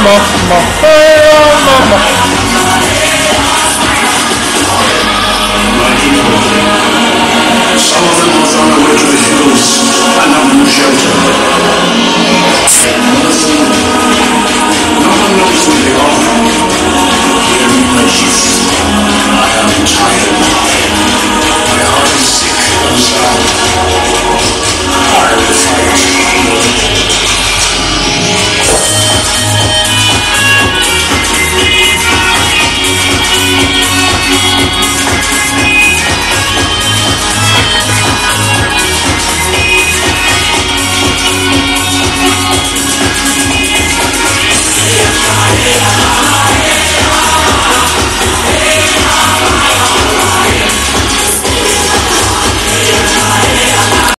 mama, mama, mama. Some of them was on their way to the hills and. No one knows where they are. I am tired. Sick. Maria.